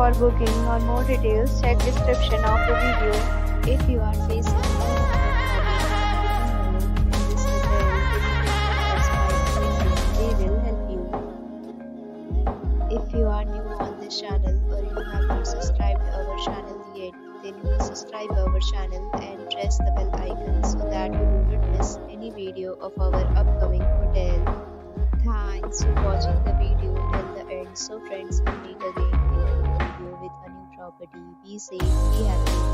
For booking or more details, check description of the video. If you are facing they will help you. If you are new on this channel or you have not subscribed our channel yet, then please subscribe our channel and press the bell icon so that you do not miss any video of our upcoming hotel. Thanks for watching the video till the end. So friends, meet again property. Be safe, be happy.